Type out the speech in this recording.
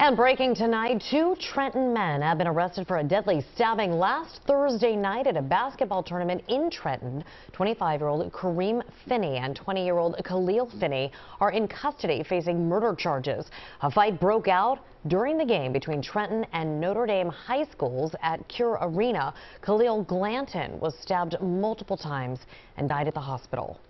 And breaking tonight, two Trenton men have been arrested for a deadly stabbing last Thursday night at a basketball tournament in Trenton. 25-year-old Kareem Finney and 20-year-old Khalil Finney are in custody facing murder charges. A fight broke out during the game between Trenton and Notre Dame high schools at Cure Arena. Khalil Glanton was stabbed multiple times and died at the hospital.